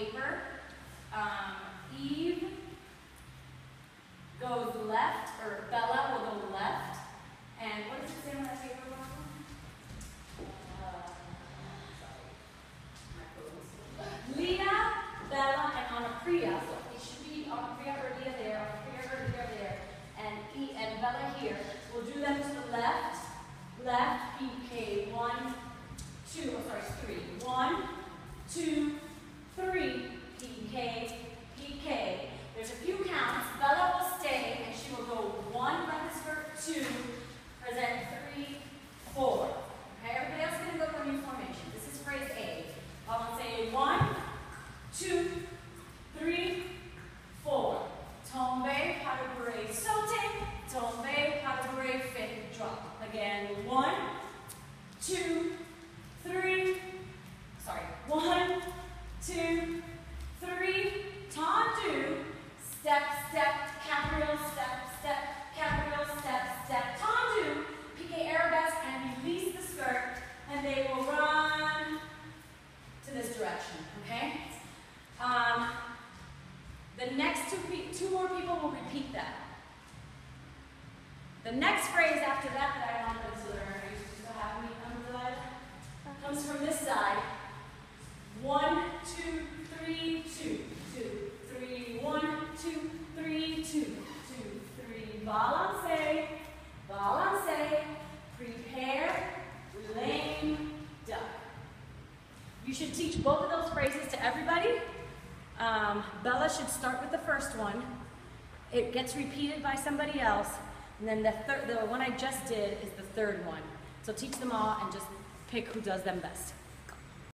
paper. Um, Eve goes left, or Bella will go left. And what does it say on that paper? Uh. Leah, Bella, and Anapriya. So it should be Anapriya Erdia there, Anapriya Erdia there, and E and Bella here. We'll do them to the left, left, pique. One, two, oh sorry, it's three. One, two, three, pique, pique. There's a few counts. Bella will stay and she will go one breath skirt, two, present three, four. Okay, everybody else is gonna go for new formation. This is phrase A. I'll say one, two, three, four. Tombe, pas de bourrée, saute. Tombe, pas de bourrée, fake, drop. Again, one, two, three, sorry, one, two, three, tendu, step, step, cabriole, step, step, cabriole, step, step, tendu, pique arabesque, and release the skirt, and they will run to this direction, okay? Um, the next two, pe- two more people will repeat that. The next phrase after that that I want them to learn, are you? Comes from this side. One, two, three, two, two, three, one, two, three, two, two, three. Balance, balance, prepare, lame duck. You should teach both of those phrases to everybody. Um, Bella should start with the first one. It gets repeated by somebody else, and then the third, the one I just did is the third one. So teach them all and just pick who does them best.